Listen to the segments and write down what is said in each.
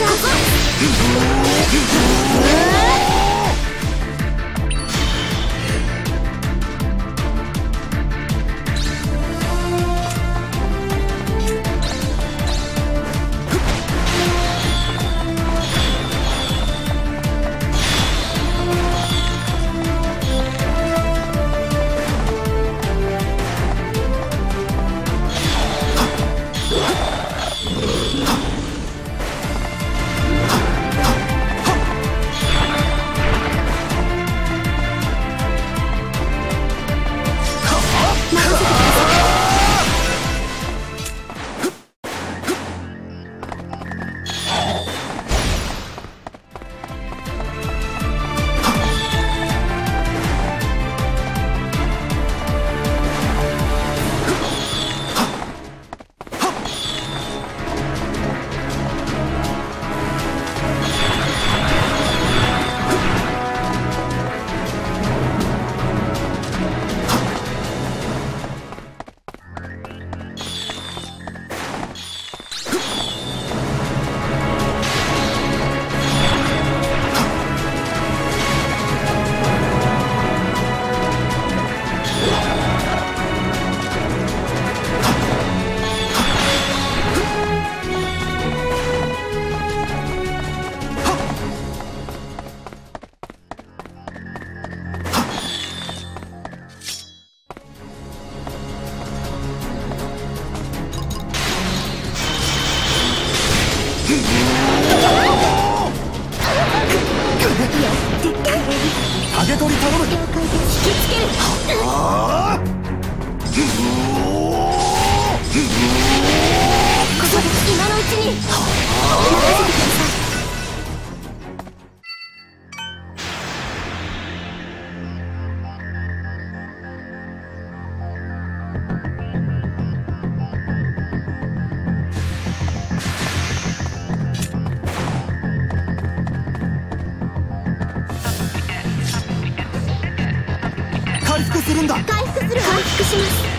うャ込んだ。回復する。回復します。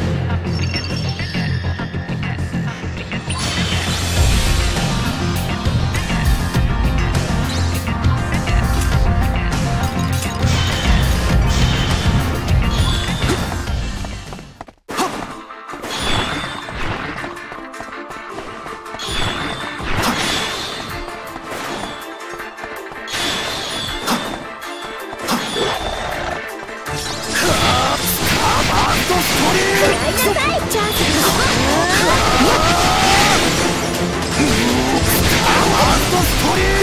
ストリー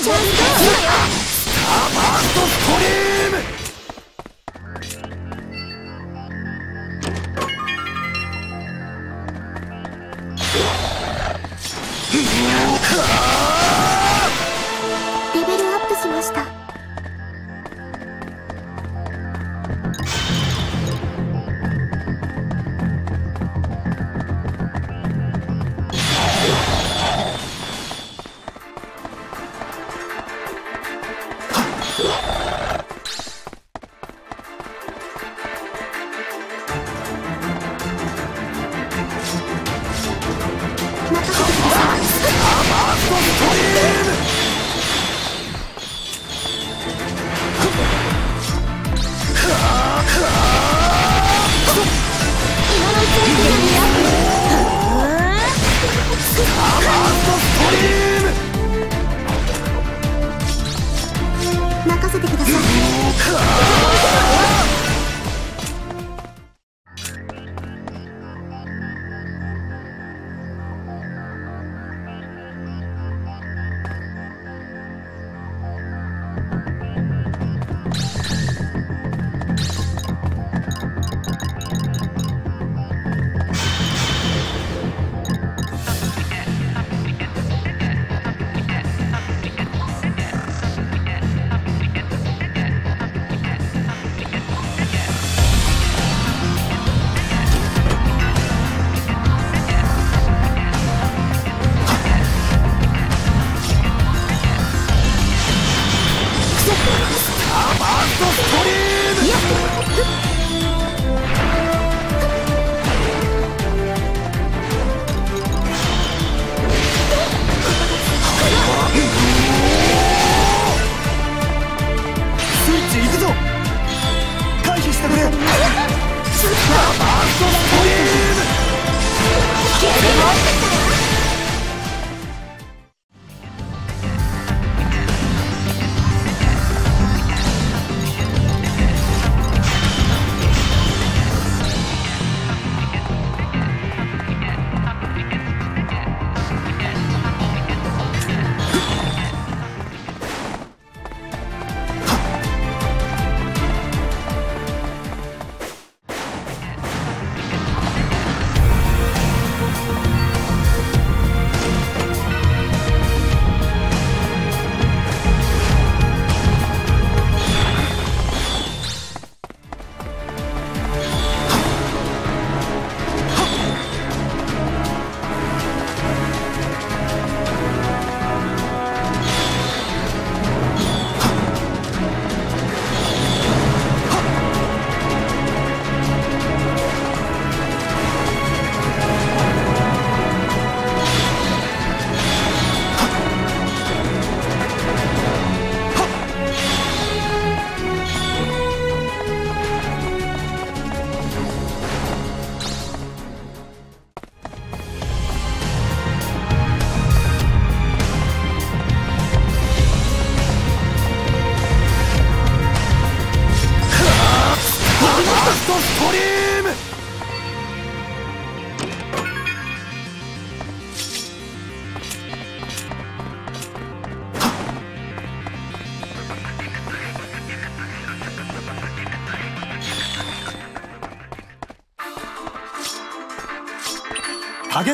Just go! Bye.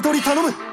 取り頼む。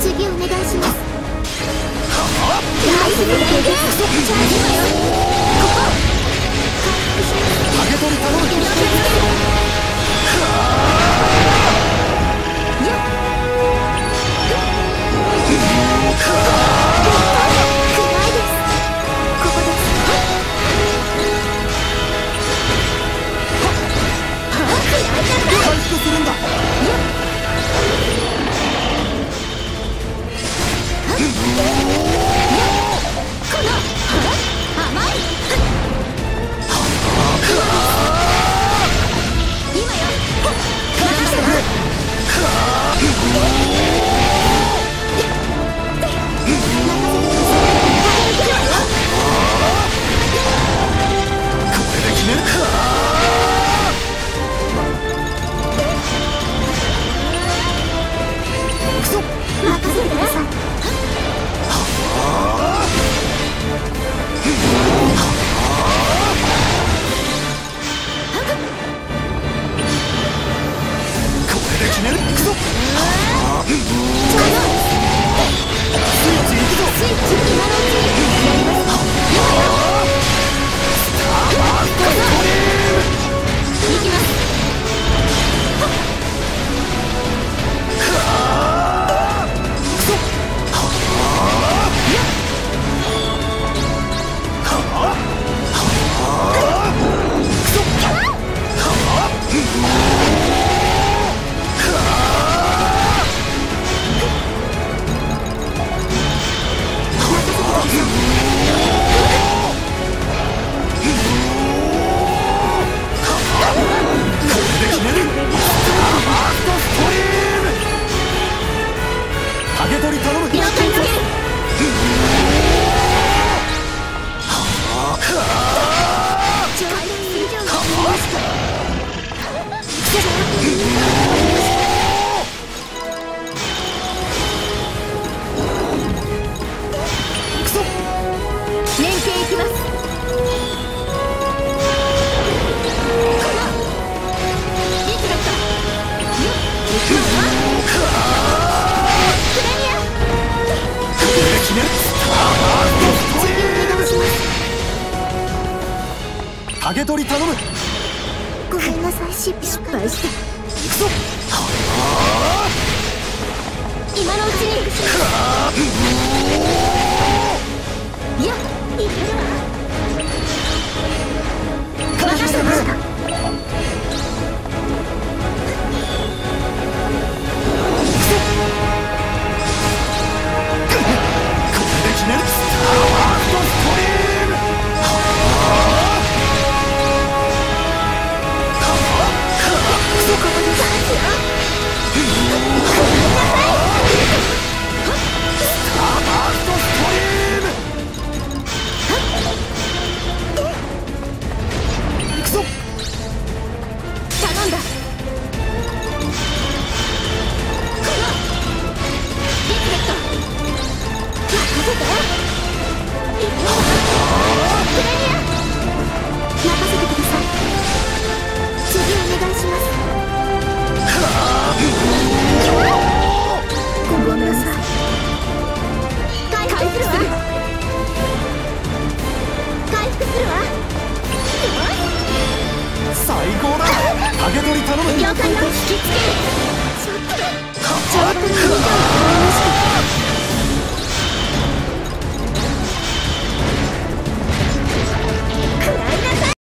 次お願いします。ナイス連携でそしてチャージだよここ竹取頼むよっ真的